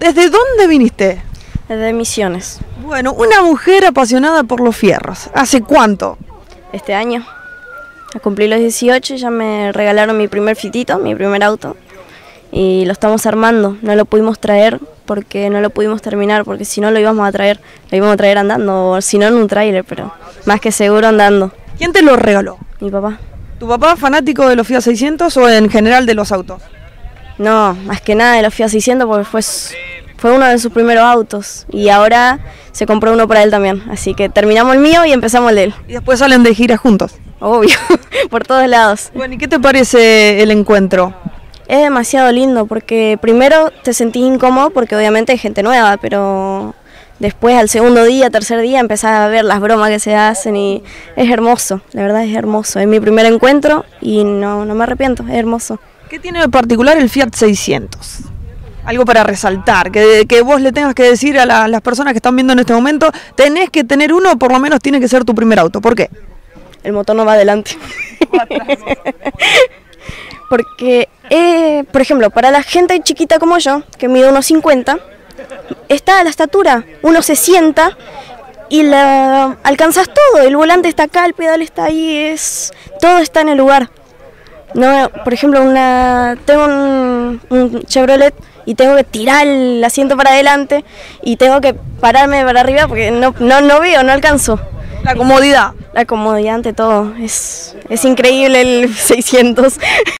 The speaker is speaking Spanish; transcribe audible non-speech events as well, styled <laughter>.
¿Desde dónde viniste? Desde Misiones. Bueno, una mujer apasionada por los fierros. ¿Hace cuánto? Este año. Cumplí los 18 y ya me regalaron mi primer fitito, mi primer auto. Y lo estamos armando. No lo pudimos traer porque no lo pudimos terminar, porque si no lo íbamos a traer, lo íbamos a traer andando, o si no en un tráiler, pero más que seguro andando. ¿Quién te lo regaló? Mi papá. ¿Tu papá fanático de los Fiat 600 o en general de los autos? No, más que nada de los Fiat 600 porque fue, fue uno de sus primeros autos y ahora se compró uno para él también. Así que terminamos el mío y empezamos el de él. Y después salen de gira juntos. Obvio, <laughs> por todos lados. Bueno, ¿y qué te parece el encuentro? Es demasiado lindo porque primero te sentís incómodo porque obviamente hay gente nueva, pero después al segundo día, tercer día empezás a ver las bromas que se hacen y es hermoso, la verdad es hermoso. Es mi primer encuentro y no, no me arrepiento, es hermoso. ¿Qué tiene de particular el Fiat 600? Algo para resaltar, que, que vos le tengas que decir a las personas que están viendo en este momento, tenés que tener uno, por lo menos tiene que ser tu primer auto. ¿Por qué? El motor no va adelante. <laughs> Porque, eh, por ejemplo, para la gente chiquita como yo, que mide unos 50, está a la estatura, uno se sienta y la alcanzas todo, el volante está acá, el pedal está ahí, es todo está en el lugar. No, por ejemplo, una tengo un, Chevrolet y tengo que tirar el asiento para adelante y tengo que pararme para arriba porque no, no, no veo, no alcanzo. La comodidad. La comodidad ante todo. Es, es increíble el <laughs> 600.